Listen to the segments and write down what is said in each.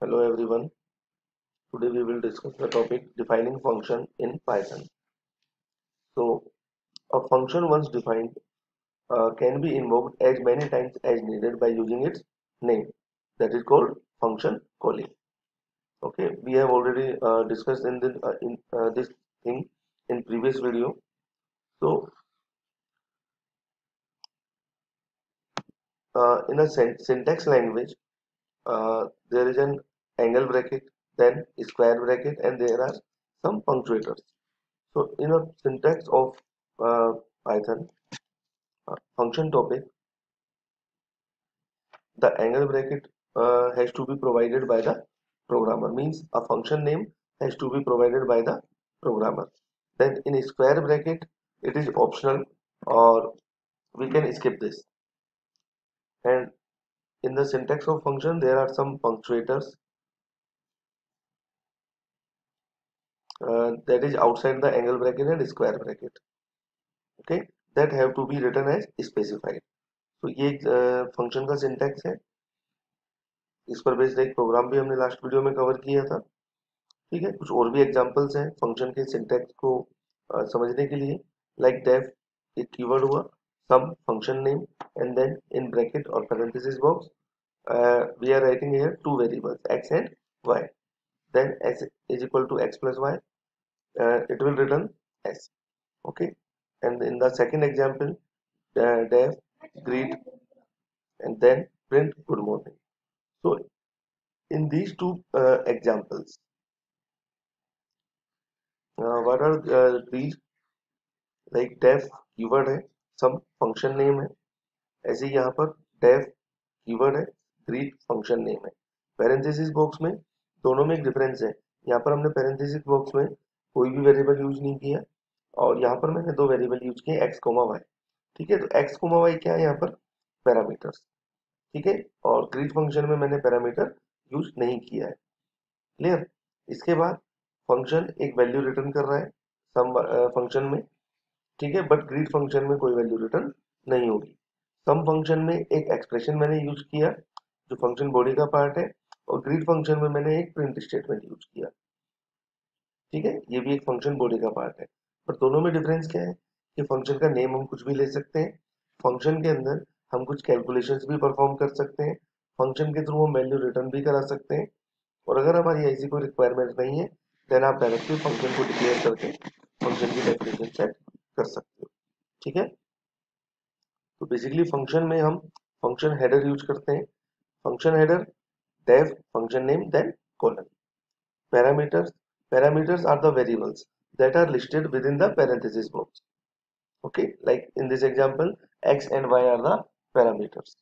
Hello everyone. Today we will discuss the topic defining function in Python. So a function once defined uh, can be invoked as many times as needed by using its name. That is called function calling. Okay, we have already uh, discussed in, the, uh, in uh, this thing in previous video. So uh, in a syntax language, uh, there is an angle bracket then square bracket and there are some punctuators. So in a syntax of uh, python uh, function topic the angle bracket uh, has to be provided by the programmer. Means a function name has to be provided by the programmer. Then in square bracket it is optional or we can skip this. And in the syntax of function there are some punctuators uh, that is outside the angle bracket and square bracket. Okay? That have to be written as specified. तो ये function का syntax है। इस पर based एक programme भी हमने last video में कवर किया था। ठीक है? कुछ और भी एग्जांपल्स हैं फ़ंक्शन के सिंटैक्स को uh, समझने के लिए। लाइक डेफ एक कीवर्ड हुआ sum function name and then in bracket और parenthesis box we are writing two variables x and y. then s is equal to x plus y uh, it will return s okay and in the second example uh, def greet and then print good morning so in these two uh, examples uh, what are uh, these like def keyword है some function name है ऐसे ही यहाँ पर def keyword है greet function name है parenthesis box में दोनों में एक डिफरेंस है। यहाँ पर हमने parenthesis box में कोई भी वेरिएबल यूज़ नहीं किया और यहाँ पर मैंने दो वेरिएबल यूज़ किए एक्स कोमा वाई ठीक है तो एक्स कोमा वाई क्या है यहाँ पर? पैरामीटर्स ठीक है, और ग्रीड फ़ंक्शन में मैंने पैरामीटर यूज़ नहीं किया है। क्लियर इसके बाद फ़ंक्शन एक वैल्यू रिटर्न कर रहा है सम फ़ंक्शन में। ठीक है बट ग्रीड फ़ंक्शन में कोई वैल्यू रिटर्न नहीं होगी। सम फ़ंक्शन में एक एक्सप्रेशन मैंने यूज़ किया, जो फ़ंक्शन बॉडी का पार्ट है और ग्रीड फ़ंक्शन में मैंने एक प्रिंट स्टेटमेंट यूज़ किया। ठीक है? ये भी एक फ़ंक्शन बॉडी का पार्ट है। पर दोनों में डिफरेंस क्या है? कि फ़ंक्शन का नेम हम कुछ भी ले सकते हैं। फ़ंक्शन के अंदर हम कुछ कैलकुलेशंस भी परफॉर्म कर सकते हैं। फ़ंक्शन के थ्रू हम वैल्यू रिटर्न भी करा सकते हैं। और अगर हमारी ऐसी कोई रिक्वायरमेंट नहीं है देन आप डायरेक्टली फ़ंक्शन को डिक्लेयर करके फ़ंक्शन की डेफिनेशन सेट कर सकते हो। ठीक है? तो बेसिकली फ़ंक्शन में हम फ़ंक्शन हेडर यूज़ करते हैं। Function header def function name then colon parameters Parameters are the variables that are listed within the parenthesis box. Okay, like in this example, x and y are the parameters.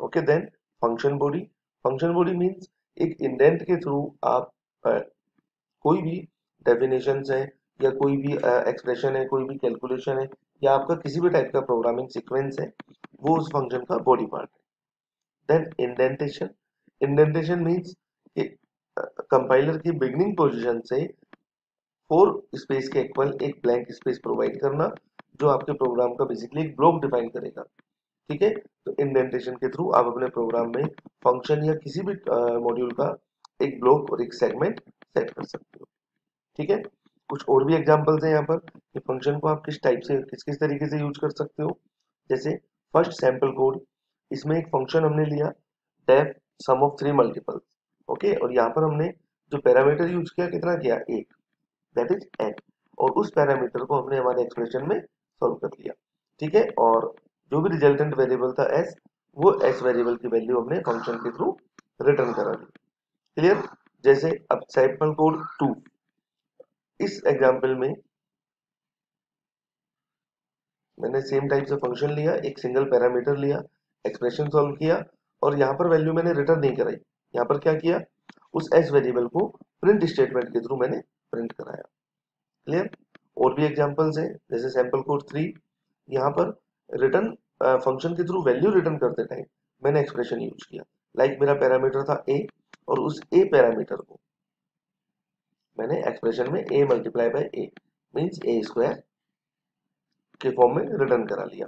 Okay, then function body. Function body means एक indent के through आप आ, कोई भी definition है या कोई भी एक्सप्रेशन है कोई भी कैलकुलेशन है या आपका किसी भी टाइप का प्रोग्रामिंग सीक्वेंस है वो उस फ़ंक्शन का बॉडी पार्ट है then indentation indentation means compiler की बिगनिंग पोजीशन से फोर स्पेस के इक्वल एक ब्लैंक स्पेस प्रोवाइड करना, जो आपके प्रोग्राम का बेसिकली एक ब्लॉक डिफाइन करेगा। ठीक है? तो इंडेंटेशन के थ्रू आप अपने प्रोग्राम में फ़ंक्शन या किसी भी मॉड्यूल का एक ब्लॉक और एक सेगमेंट सेट कर सकते हो। ठीक है? कुछ और भी एग्जांपल्स हैं यहाँ पर कि फ़ंक्शन को आप किस टाइप से, किस किस तरीके से यूज़ कर सकते हो। जैसे फ़र्स्ट सैंपल कोड इसमें एक फ़ंक्शन हमने लिया def sum of three multiples okay और यहाँ पर हमने जो पैरामीटर यूज़ किया, कितना किया? एक। दैट इज़ एन और उस पैरामीटर को हमने हमारे एक्सप्रेशन में सॉल्व कर लिया। ठीक है? और जो भी रिजल्टेंट वेरिएबल था एस वो एस वेरिएबल की वैल्यू हमने फ़ंक्शन के थ्रू रिटर्न करा दी। क्लियर जैसे अब सैंपल कोड टू इस एग्ज़ाम्पल में मैंने सेम टाइप से फ़ंक्शन लिया, एक सिंगल पैरामीटर लिया एक्सप्रेशन सॉल्व किया और यहाँ पर वैल्यू मैंने रिटर्न नहीं कराई। यहाँ पर क्या किया? उस एस वेरिएबल को प्रिंट स्टेटमेंट के थ्रू मैंने प्रिंट कराया। क्लियर और भी एग्जांपल्स हैं, जैसे सैंपल कोड थ्री यहाँ पर रिटर्न फ़ंक्शन के थ्रू वैल्यू रिटर्न करते टाइम मैंने एक्सप्रेशन यूज़ किया। लाइक like मेरा पैरामीटर था ए और उस ए पैरामीटर को मैंने एक्सप्रेशन में a multiply by a means a square के फॉर्म में रिटर्न करा लिया।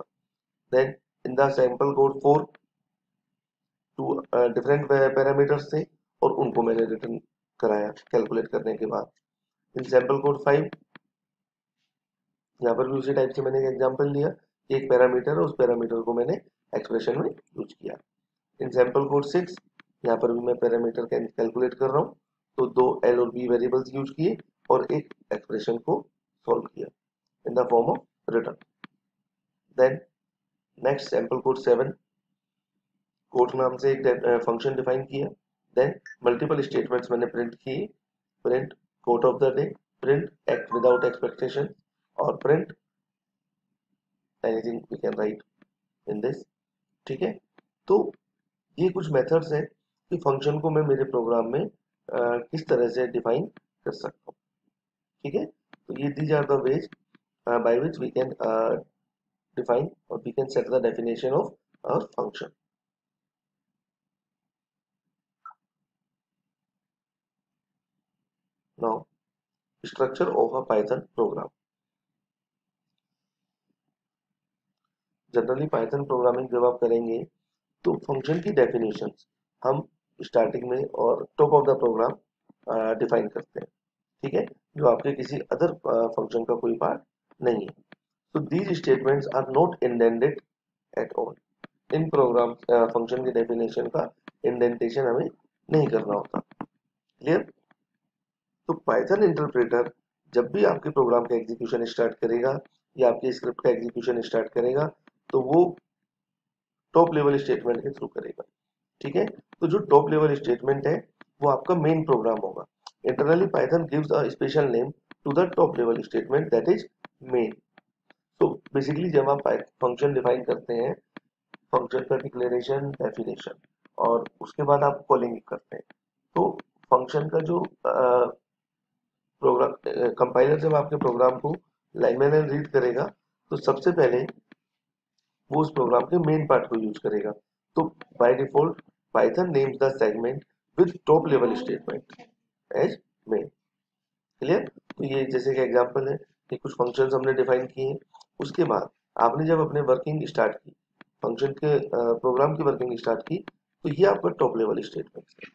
Then in the sample code four two different parameters थे और उनको मैंने रिटर्न कराया कैलकुलेट करने के बाद। इन सैंपल कोड फाइव यहाँ पर भी उसी टाइप से मैंने एग्ज़ाम्पल लिया एक पैरामीटर उस पैरामीटर को मैंने एक्सप्रेशन में यूज़ किया। इन सैंपल कोड सिक्स यहाँ पर भी मैं पैरामीटर कैलकुलेट कर रहा हूँ तो दो एल और बी वेरिएबल्स यूज़ किए और एक एक्सप्रेशन को सॉल्व किया in the form of return then next sample code seven code नाम से एक फ़ंक्शन डिफाइन किया देन मल्टीपल स्टेटमेंट्स मैंने प्रिंट किए print code of the day print act without expectation और print anything we can write in this ठीक है? तो ये कुछ मेथड्स हैं कि फ़ंक्शन को मैं मेरे प्रोग्राम में आ, किस तरह से डिफाइन कर सकता हूँ। ठीक है? तो ये these are the ways by which we can define or we can set the definition of our function now structure of a python program generally Python programming जब आप करेंगे तो फ़ंक्शन की डेफिनेशन हम स्टार्टिंग में और top of the program define करते हैं। ठीक है? जो आपके किसी अदर फ़ंक्शन का कोई पार्ट नहीं है। तो these statements are not indented at all in program function की डेफिनेशन का इंडेंटेशन हमें नहीं करना होता। क्लियर तो पाइथन इंटरप्रेटर जब भी आपके प्रोग्राम का एग्जीक्यूशन स्टार्ट करेगा या आपके स्क्रिप्ट का एग्जीक्यूशन स्टार्ट करेगा तो वो टॉप लेवल स्टेटमेंट के थ्रू करेगा। ठीक है? तो जो टॉप लेवल स्टेटमेंट है, वो आपका मेन प्रोग्राम होगा। Internally Python gives a special name to the top level statement that is main तो बेसिकली जब आप फ़ंक्शन डिफाइन करते हैं फ़ंक्शन का डिक्लेरेशन डेफिनेशन और उसके बाद आप कॉलिंग करते हैं तो फ़ंक्शन का जो कंपाइलर जब आपके प्रोग्राम को लाइन बाय लाइन रीड करेगा तो सबसे पहले वो उस प्रोग्राम के मेन पार्ट को यूज़ करेगा। तो by default Python names the segment with top level statement as main clear तो ये जैसे कि एग्जांपल है कि कुछ फ़ंक्शंस हमने डिफाइन किए हैं। उसके बाद आपने जब अपने वर्किंग स्टार्ट की फ़ंक्शन के प्रोग्राम की वर्किंग स्टार्ट की तो ये आपका टॉप लेवल स्टेटमेंट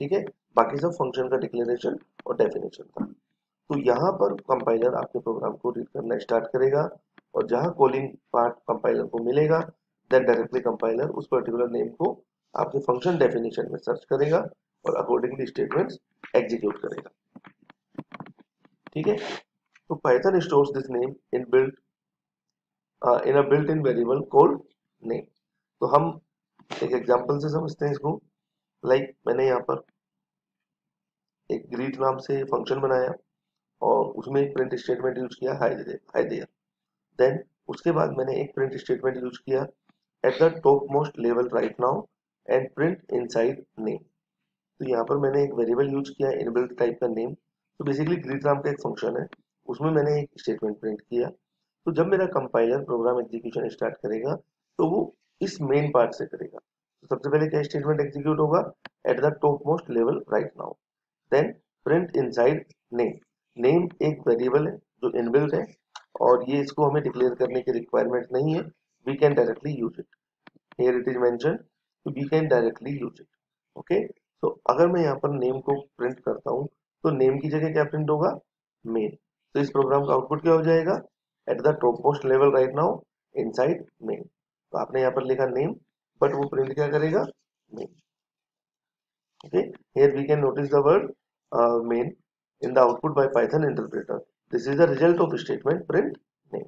ठीक है? बाकी सब फ़ंक्शन का डिक्लेरेशन और डेफिनेशन था। तो यहाँ पर कंपाइलर आपके प्रोग्राम को रीड करना स्टार्ट करेगा और जहाँ कॉलिंग पार्ट कंपाइलर को मिलेगा देन डायरेक्टली कंपाइलर उस पर्टिकुलर नेम को आपके फ़ंक्शन डेफिनेशन में सर्च करेगा और अकॉर्डिंगली स्टेटमेंट्स एग्जीक्यूट करेगा। ठीक है? तो Python stores this name in built in a built in variable called name तो हम एक एग्जांपल से समझते हैं इसको। लाइक like, मैंने यहाँ पर एक ग्रीट नाम से फ़ंक्शन बनाया। और उसमें एक प्रिंट स्टेटमेंट यूज़ किया हाई देयर देन उसके बाद मैंने एक प्रिंट स्टेटमेंट यूज़ किया at the top most level right now and print inside name तो यहाँ पर मैंने एक वेरिएबल यूज़ किया इनबिल्ट टाइप का नेम तो बेसिकली ग्रीट नाम का एक फ़ंक्शन है। उसमें मैंने एक स्टेटमेंट प्रिंट किया। तो जब मेरा कंपाइलर प्रोग्राम एग्जीक्यूशन स्टार्ट करेगा तो वो इस मेन पार्ट से करेगा। तो सबसे पहले क्या स्टेटमेंट एग्जीक्यूट होगा? At the top most level right now then print inside name name एक वेरिएबल है जो इनबिल्ट है और ये इसको हमें डिक्लेयर करने की रिक्वायरमेंट नहीं है। We can directly use it here it is mentioned we can directly use it okay तो अगर मैं यहाँ पर नेम को प्रिंट करता हूँ तो नेम की जगह क्या प्रिंट होगा? मेन तो इस प्रोग्राम का आउटपुट क्या हो जाएगा? At the top most level right now inside main तो आपने यहाँ पर लिखा नेम बट वो प्रिंट क्या करेगा? Main okay? Here we can notice the word uh, in the output by python interpreter This is the result of statement print name.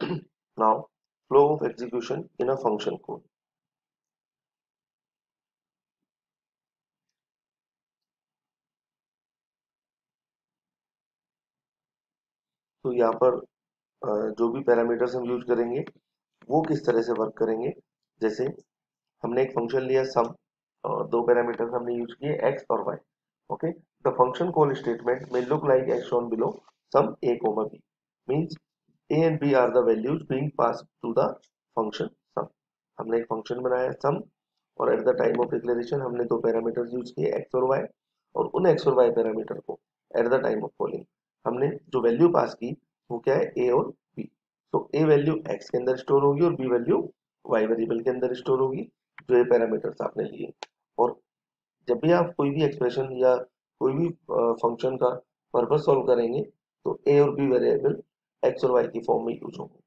now flow of execution in a function code. तो यहाँ पर जो भी parameters हम use करेंगे, वो किस तरह से वर्क करेंगे? जैसे, हमने एक फ़ंक्शन लिया सम और दो पैरामीटर्स हमने यूज़ किए एक्स और y okay the function call statement में look like x shown below sum a comma b means a and b are the values being passed to the function sum हमने एक function बनाया sum और at the time of declaration हमने दो parameters use किए x और y और उन एक्स और वाई पैरामीटर को at the time of calling हमने जो वैल्यू पास की वो क्या है ए और बी तो ए वैल्यू एक्स के अंदर स्टोर होगी और बी वैल्यू वाई वेरिएबल के अंदर स्टोर होगी, जो ये पैरामीटर्स आपने लिए और जब भी आप कोई भी एक्सप्रेशन या कोई भी फ़ंक्शन का पर्पज सॉल्व करेंगे तो ए और बी वेरिएबल एक्स और वाई की फॉर्म में यूज़ होंगे।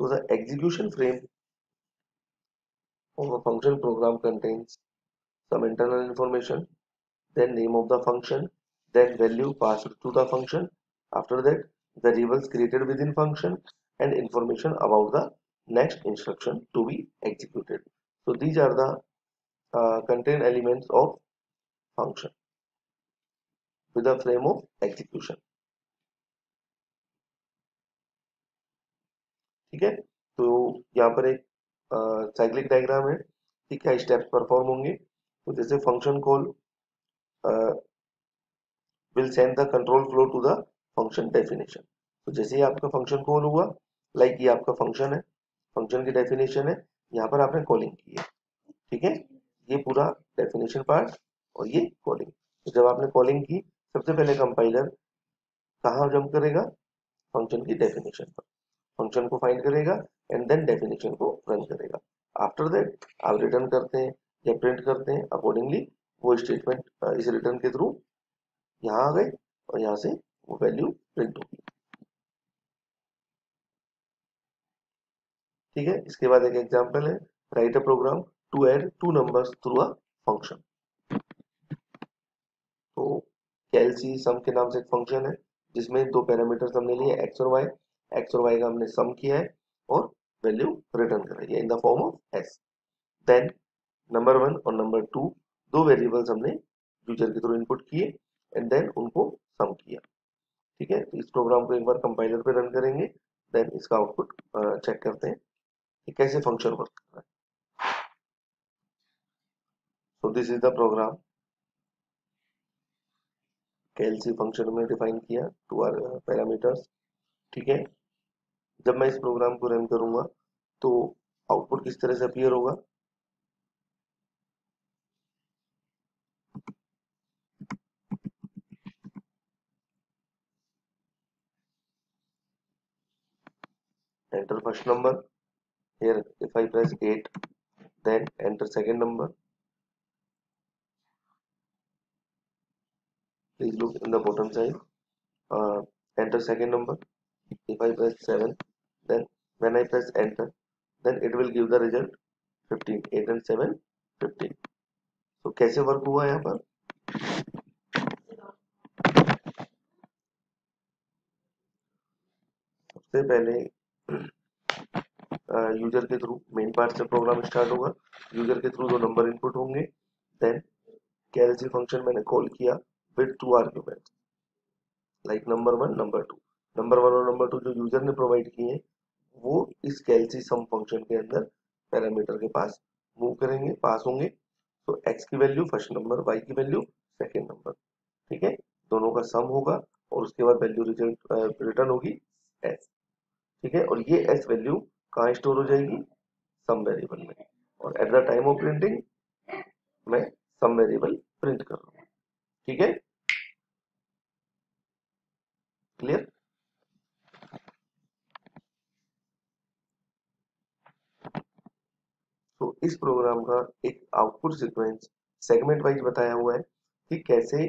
So the execution frame of a function program contains some internal information, then name of the function, then value passed to the function. After that, the variables created within function and information about the next instruction to be executed. So these are the uh, contain elements of function with a frame of execution. ठीक है? तो यहाँ पर एक cyclic diagram है कि क्या steps perform होंगे। तो जैसे function call will send the control flow to the function definition तो जैसे ही आपका फ़ंक्शन कॉल हुआ लाइक ये आपका फ़ंक्शन है फ़ंक्शन की डेफिनेशन है, यहाँ पर आपने कॉलिंग की है, ठीक है? ये पूरा डेफिनेशन पार्ट और ये कॉलिंग तो जब आपने कॉलिंग की, सबसे पहले कंपाइलर कहाँ जंप करेगा? फ़ंक्शन की डेफिनेशन पर. फ़ंक्शन को फाइंड करेगा एंड देन डेफिनेशन को रन करेगा। आफ्टर दैट आप रिटर्न करते हैं, या प्रिंट करते हैं अकॉर्डिंगली वो स्टेटमेंट इस रिटर्न के थ्रू यहाँ आ गए, और यहाँ से वो वैल्यू प्रिंट होगी। ठीक है? इसके बाद एक एग्जांपल है write a program to add two numbers through a function तो कैलसी सम के नाम से एक फ़ंक्शन है, जिसमें दो पैरामीटर्स हमने लिए एक्स और वाई एक्स और वाई का हमने सम किया है और वैल्यू रिटर्न कर रही है in the form of s then number one और नंबर टू दो वेरिएबल्स हमने यूज़र के थ्रू इनपुट किए एंड देन उनको सम किया। ठीक है? तो इस प्रोग्राम को एक बार कंपाइलर पे रन करेंगे देन इसका आउटपुट चेक करते हैं कि कैसे फ़ंक्शन वर्क कर रहा है। So this is the program calc function में डिफाइन किया टू आर पैरामीटर्स ठीक है? जब मैं इस प्रोग्राम को रन करूँगा तो आउटपुट किस तरह से अपीयर होगा enter first number here if i press 8 then enter second number please look in the bottom side uh, enter second number if i press 7 then when I press enter, then it will give the result 15 8 and 7 15 so, कैसे work हुआ यहाँ पर? सबसे पहले user के through main part से program start होगा। User के थ्रू दो नंबर इनपुट होंगे। देन कैलसी फ़ंक्शन मैंने कॉल किया with two argument like number one number two number one और नंबर टू जो यूज़र ने प्रोवाइड किए वो इस कैलसी सम फ़ंक्शन के अंदर पैरामीटर के पास मूव करेंगे, पास होंगे। तो एक्स की वैल्यू फ़र्स्ट नंबर वाई की वैल्यू सेकेंड नंबर, ठीक है? दोनों का सम होगा और उसके बाद वैल्यू रिज़ल्ट रिटर्न होगी एस ठीक है? और ये एस वैल्यू कहाँ स्टोर हो जाएगी? सम वेरिएबल में। और at the time of printing मैं सम वेरिएबल प्रिंट कर रहा हूँ, ठीक है? क्लियर? तो इस प्रोग्राम का एक आउटपुट सीक्वेंस सेगमेंट वाइज बताया हुआ है कि कैसे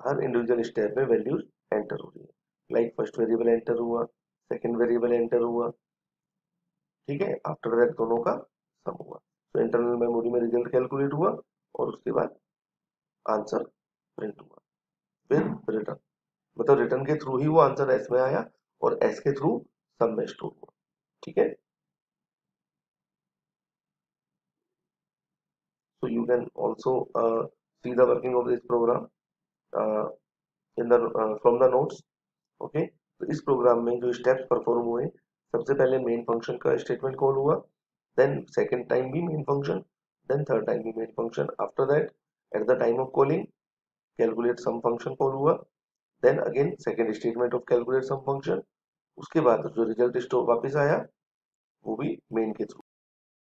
हर इंडिविजुअल स्टेप में वैल्यूज़ एंटर हो रही है। लाइक फ़र्स्ट वेरिएबल एंटर हुआ सेकंड वेरिएबल एंटर हुआ, ठीक है? आफ्टर दैट दोनों का सम हुआ। तो इंटरनल मेमोरी में रिज़ल्ट कैलकुलेट हुआ और उसके बाद आंसर प्रिंट हुआ। फिर रिटर्न मतलब रिटर्न के थ्रू ही वो आंसर एस में आया और एस के थ्रू सब में स्टोर हुआ। ठीक है? So you can also uh, see the working of this program uh, in the uh, from the notes okay? तो इस प्रोग्राम में जो स्टेप्स परफॉर्म हुए सबसे पहले मेन फ़ंक्शन का स्टेटमेंट कॉल हुआ देन सेकंड टाइम भी main function then third time भी main function after that at the time of calling calculate sum function call हुआ then again second statement of calculate sum function उसके बाद जो result store वापस आया वो भी मेन के थ्रू